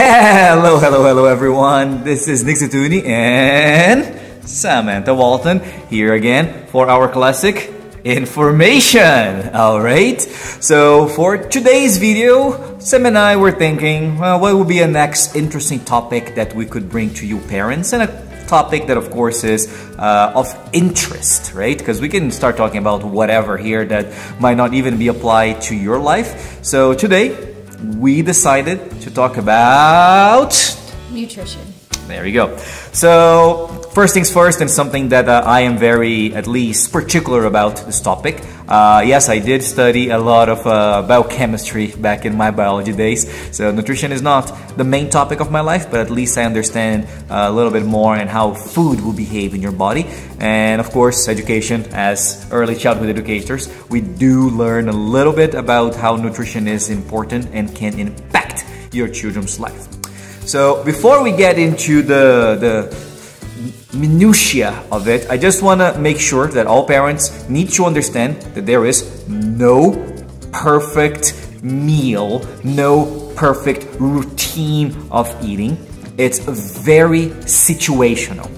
Hello, hello, hello everyone. This is Nik Zetouni and Samantha Walton here again for our classic information. Alright, so for today's video, Sam and I were thinking, well, what would be a next interesting topic that we could bring to you parents and a topic that of course is uh, of interest, right? Because we can start talking about whatever here that might not even be applied to your life. So today, we decided to talk about nutrition. There you go. So, first things first, and something that uh, I am very, at least, particular about this topic. Uh, yes, I did study a lot of uh, biochemistry back in my biology days. So, nutrition is not the main topic of my life, but at least I understand uh, a little bit more and how food will behave in your body. And of course, education as early childhood educators, we do learn a little bit about how nutrition is important and can impact your children's life. So before we get into the, the minutia of it, I just want to make sure that all parents need to understand that there is no perfect meal, no perfect routine of eating. It's very situational.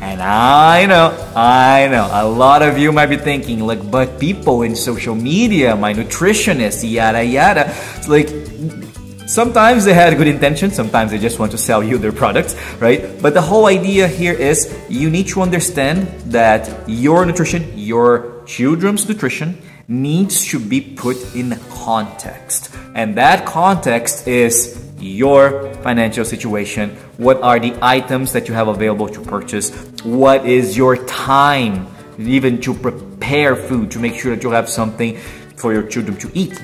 And I know, I know, a lot of you might be thinking, like, but people in social media, my nutritionist, yada yada. It's like, Sometimes they had good intentions, sometimes they just want to sell you their products, right? But the whole idea here is you need to understand that your nutrition, your children's nutrition, needs to be put in context. And that context is your financial situation. What are the items that you have available to purchase? What is your time, even to prepare food, to make sure that you have something for your children to eat?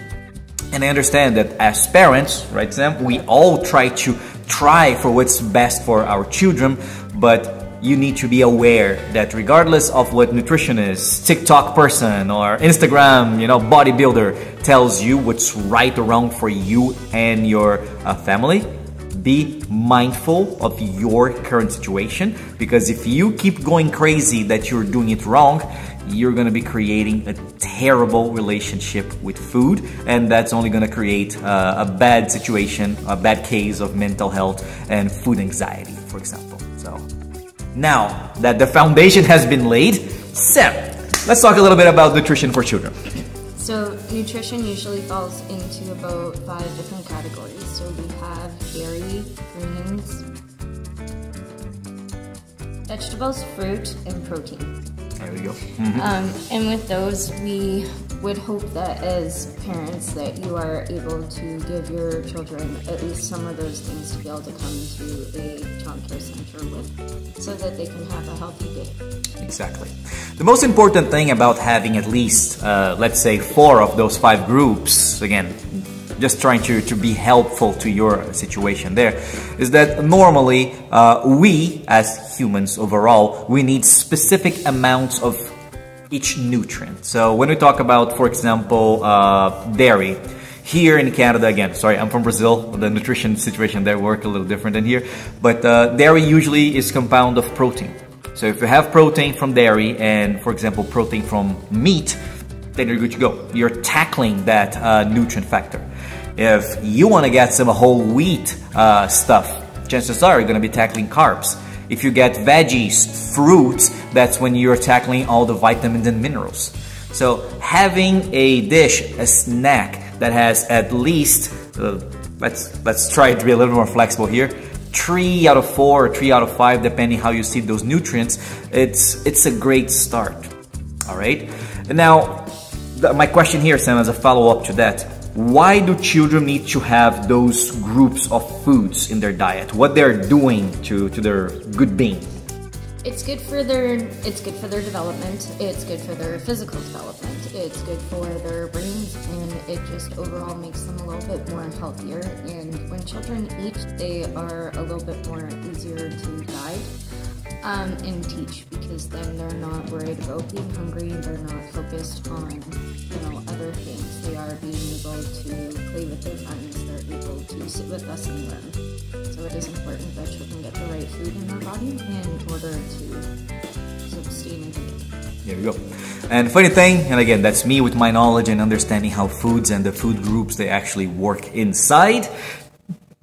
And I understand that as parents, right, Sam, we all try to try for what's best for our children, but you need to be aware that regardless of what nutritionist, TikTok person, or Instagram, you know, bodybuilder tells you what's right or wrong for you and your uh, family, be mindful of your current situation because if you keep going crazy that you're doing it wrong, you're to be creating a terrible relationship with food and that's only to create uh, a bad situation a bad case of mental health and food anxiety for example. So now that the foundation has been laid Sam let's talk a little bit about nutrition for children so nutrition usually falls into about five different categories so we have dairy greens vegetables fruit and protein there we go. Mm-hmm. Um, and with those, we would hope that as parents that you are able to give your children at least some of those things to be able to come to a child care center with so that they can have a healthy day. Exactly. The most important thing about having at least, uh, let's say, four of those five groups, again, just trying to, to be helpful to your situation there, is that normally uh, we, as humans overall, we need specific amounts of each nutrient. So when we talk about, for example, uh, dairy, here in Canada, again, sorry, I'm from Brazil. The nutrition situation there work a little different than here. But uh, dairy usually is compound of protein. So if you have protein from dairy and, for example, protein from meat, then you're good to go. You're tackling that uh, nutrient factor. If you want to get some whole wheat uh, stuff, chances are you're going to be tackling carbs. If you get veggies, fruits, that's when you're tackling all the vitamins and minerals. So having a dish, a snack that has at least, uh, let's, let's try to be a little more flexible here, three out of four, three out of five, depending how you see those nutrients, it's, it's a great start. All right. Now, my question here, Sam, as a follow-up to that, why do children need to have those groups of foods in their diet? What they're doing to, to their good being? It's good for their it's good for their development. It's good for their physical development. It's good for their brains, and it just overall makes them a little bit more healthier. And when children eat, they are a little bit more easier to guide um, and teach because then they're not worried about being hungry. They're not focused on you know other things. They are being able to play with their friends. They're able to sit with us and learn. So it is important that children get the right food in their body in order to sustain and There we go. And funny thing, and again, that's me with my knowledge and understanding how foods and the food groups they actually work inside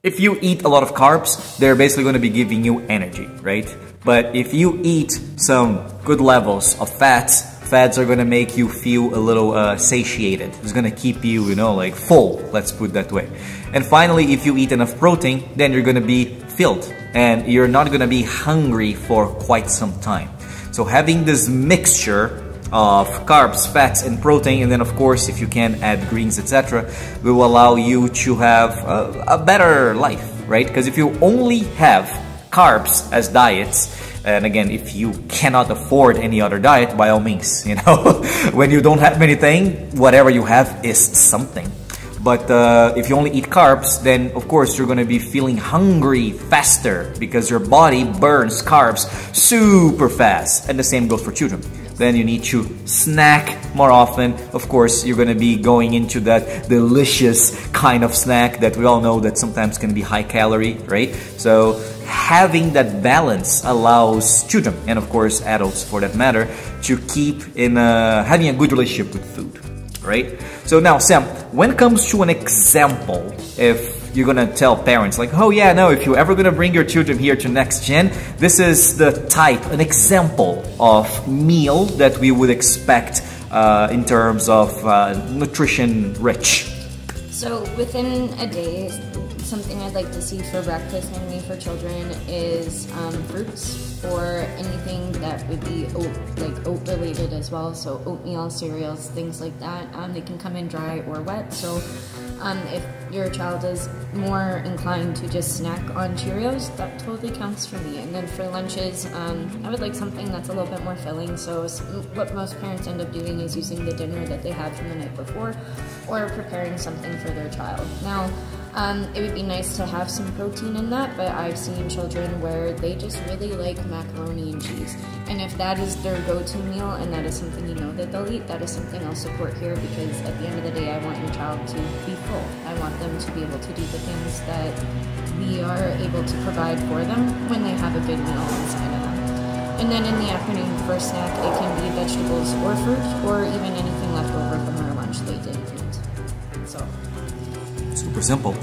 If you eat a lot of carbs, they're basically going to be giving you energy, right? But if you eat some good levels of fats, fats are to make you feel a little uh, satiated. It's to keep you, you know, like full, let's put that way. And finally, if you eat enough protein, then you're to be filled and you're not to be hungry for quite some time. So having this mixture of carbs, fats, and protein, and then of course, if you can add greens, etc., will allow you to have a, a better life, right? Because if you only have carbs as diets, and again, if you cannot afford any other diet, by all means, you know, when you don't have anything, whatever you have is something. But uh, if you only eat carbs, then of course you're gonna be feeling hungry faster because your body burns carbs super fast. And the same goes for children. Then you need to snack more often. Of course, you're gonna be going into that delicious kind of snack that we all know that sometimes can be high calorie, right? So having that balance allows children, and of course adults for that matter, to keep in a, having a good relationship with food right? So now, Sam, when it comes to an example, if you're gonna tell parents like, oh yeah, no, if you're ever gonna bring your children here to Next Gen, this is the type, an example of meal that we would expect uh, in terms of uh, nutrition rich. So within a day, something I'd like to see for breakfast mainly for children is um, fruits or anything that would be oat, like oat related as well. So oatmeal, cereals, things like that. Um, they can come in dry or wet. So um, if your child is more inclined to just snack on Cheerios, that totally counts for me. And then for lunches, um, I would like something that's a little bit more filling. So what most parents end up doing is using the dinner that they had from the night before or preparing something for their child. Now, um, it would be nice to have some protein in that, but I've seen children where they just really like macaroni and cheese. And if that is their go-to meal and that is something you know that they'll eat, that is something I'll support here because at the end of the day, I want your child to be full. I want them to be able to do the things that we are able to provide for them when they have a good meal inside of them. And then in the afternoon for a snack, it can be vegetables or fruit or even anything left over from our lunch they did simple.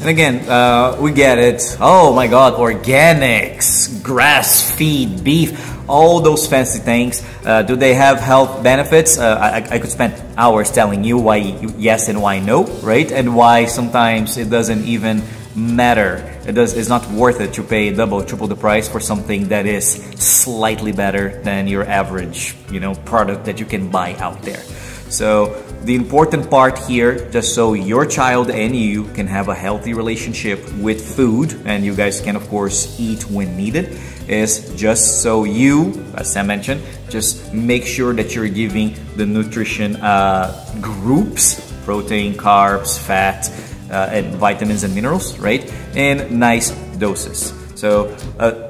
And again, uh, we get it. Oh my God, organics, grass feed beef, all those fancy things. Uh, do they have health benefits? Uh, I, I, could spend hours telling you why yes and why no, right? And why sometimes it doesn't even matter. It does. It's not worth it to pay double, triple the price for something that is slightly better than your average, you know, product that you can buy out there. So the important part here, just so your child and you can have a healthy relationship with food, and you guys can of course eat when needed, is just so you, as Sam mentioned, just make sure that you're giving the nutrition uh, groups, protein, carbs, fat, uh, and vitamins and minerals, right? In nice doses. So uh,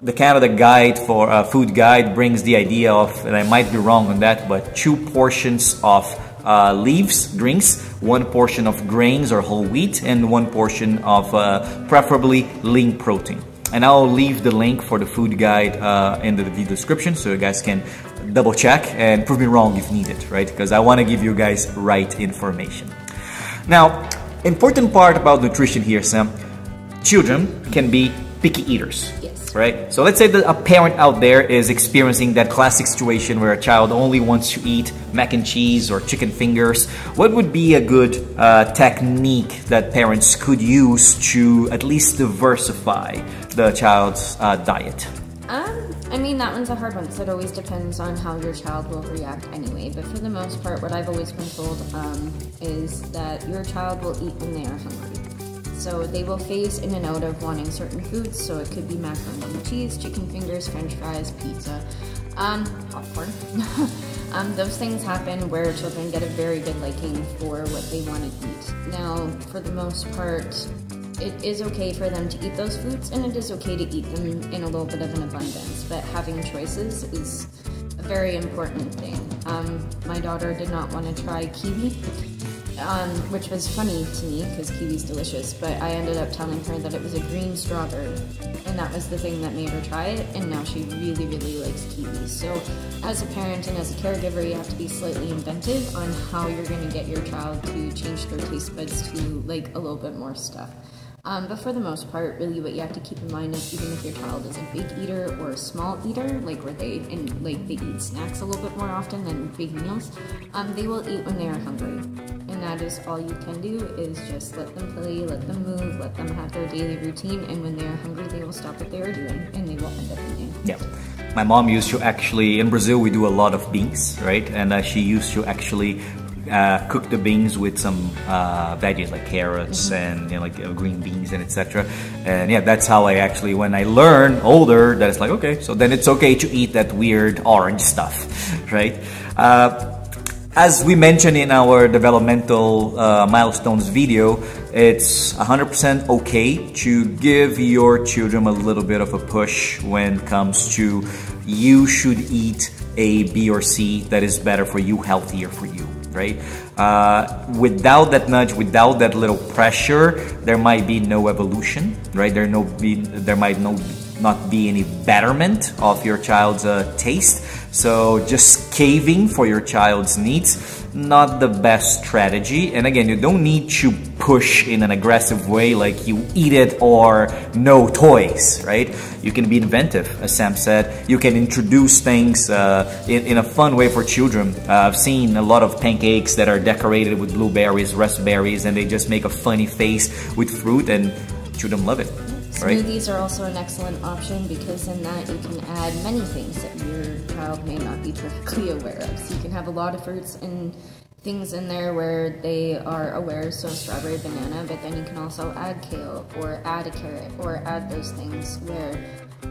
the Canada Guide for uh, Food Guide brings the idea of, and I might be wrong on that, but two portions of uh, leaves, drinks, one portion of grains or whole wheat, and one portion of uh, preferably lean protein. And I'll leave the link for the food guide uh, in the video description so you guys can double check and prove me wrong if needed, right? Because I want to give you guys right information. Now, important part about nutrition here, Sam, children can be picky eaters right? So let's say that a parent out there is experiencing that classic situation where a child only wants to eat mac and cheese or chicken fingers. What would be a good uh, technique that parents could use to at least diversify the child's uh, diet? Um, I mean, that one's a hard one so it always depends on how your child will react anyway. But for the most part, what I've always been told um, is that your child will eat when they are hungry. So they will phase in and out of wanting certain foods. So it could be macaroni and cheese, chicken fingers, french fries, pizza, um, popcorn. um, those things happen where children get a very good liking for what they want to eat. Now, for the most part, it is okay for them to eat those foods and it is okay to eat them in a little bit of an abundance, but having choices is a very important thing. Um, my daughter did not want to try kiwi um, which was funny to me because kiwi's delicious, but I ended up telling her that it was a green strawberry, and that was the thing that made her try it, and now she really, really likes kiwis. So, as a parent and as a caregiver, you have to be slightly inventive on how you're going to get your child to change their taste buds to like a little bit more stuff. Um, but for the most part, really what you have to keep in mind is even if your child is a big eater or a small eater, like where they and like they eat snacks a little bit more often than big meals, um, they will eat when they are hungry. And that is all you can do is just let them play, let them move, let them have their daily routine, and when they are hungry, they will stop what they are doing and they will end up eating. Yeah. My mom used to actually, in Brazil, we do a lot of beans, right? And uh, she used to actually uh, cook the beans with some uh, veggies like carrots mm -hmm. and you know, like uh, green beans and etc. And yeah, that's how I actually, when I learn older, that it's like okay, so then it's okay to eat that weird orange stuff, right? As we mentioned in our developmental uh, milestones video, it's 100% okay to give your children a little bit of a push when it comes to you should eat A, B, or C that is better for you, healthier for you right? Uh, without that nudge, without that little pressure, there might be no evolution, right? There no be there might no not be any betterment of your child's uh, taste. So just caving for your child's needs not the best strategy. And again, you don't need to push in an aggressive way like you eat it or no toys, right? You can be inventive, as Sam said. You can introduce things uh, in, in, a fun way for children. Uh, I've seen a lot of pancakes that are decorated with blueberries, raspberries, and they just make a funny face with fruit and children love it. Right? Smoothies are also an excellent option because in that you can add many things that your child may not be perfectly aware of. So you can have a lot of fruits and things in there where they are aware, so strawberry, banana, but then you can also add kale or add a carrot or add those things where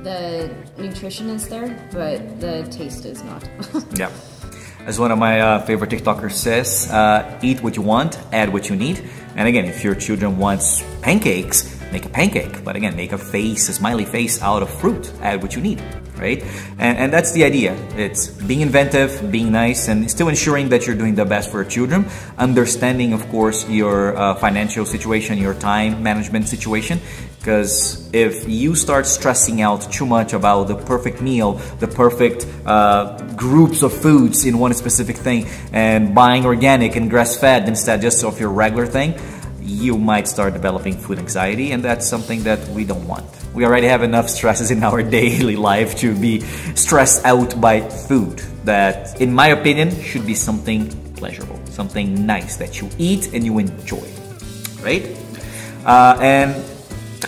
the nutrition is there, but the taste is not. yeah. As one of my uh, favorite TikTokers says, uh, eat what you want, add what you need. And again, if your children wants pancakes, make a pancake. But again, make a face, a smiley face out of fruit. Add what you need, right? And, and that's the idea. It's being inventive, being nice, and still ensuring that you're doing the best for your children. Understanding, of course, your uh, financial situation, your time management situation. Because if you start stressing out too much about the perfect meal, the perfect uh, groups of foods in one specific thing, and buying organic and grass-fed instead just of your regular thing, you might start developing food anxiety, and that's something that we don't want. We already have enough stresses in our daily life to be stressed out by food that, in my opinion, should be something pleasurable, something nice that you eat and you enjoy, right? Uh, and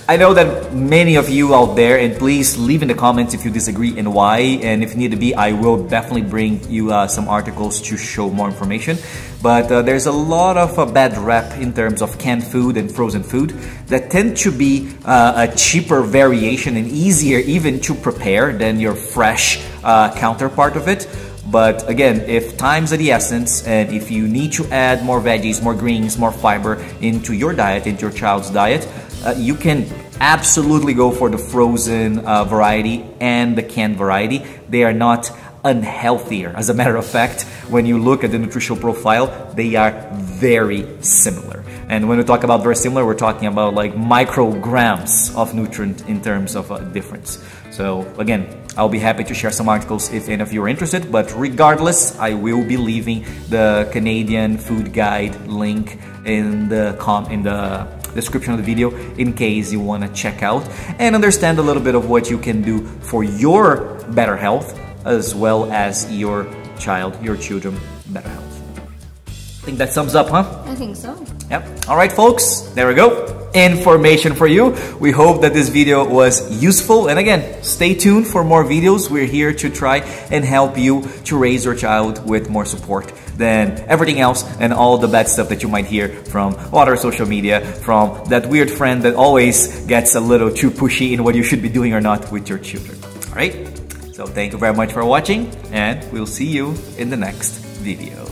I know that many of you out there, and please leave in the comments if you disagree and why. And if you need to be, I will definitely bring you uh, some articles to show more information. But uh, there's a lot of uh, bad rep in terms of canned food and frozen food that tend to be uh, a cheaper variation and easier even to prepare than your fresh uh, counterpart of it. But again, if time's of the essence and if you need to add more veggies, more greens, more fiber into your diet, into your child's diet, uh, you can absolutely go for the frozen uh, variety and the canned variety. They are not unhealthier. As a matter of fact, when you look at the nutritional profile, they are very similar. And when we talk about very similar, we're talking about like micrograms of nutrient in terms of uh, difference. So again, I'll be happy to share some articles if any of you are interested, but regardless, I will be leaving the Canadian Food Guide link in the com in the description of the video in case you want to check out and understand a little bit of what you can do for your better health as well as your child, your children better health. I think that sums up, huh? I think so. Yep. All right, folks, there we go. Information for you. We hope that this video was useful. And again, stay tuned for more videos. We're here to try and help you to raise your child with more support than everything else and all the bad stuff that you might hear from other social media, from that weird friend that always gets a little too pushy in what you should be doing or not with your children. All right? So thank you very much for watching and we'll see you in the next video.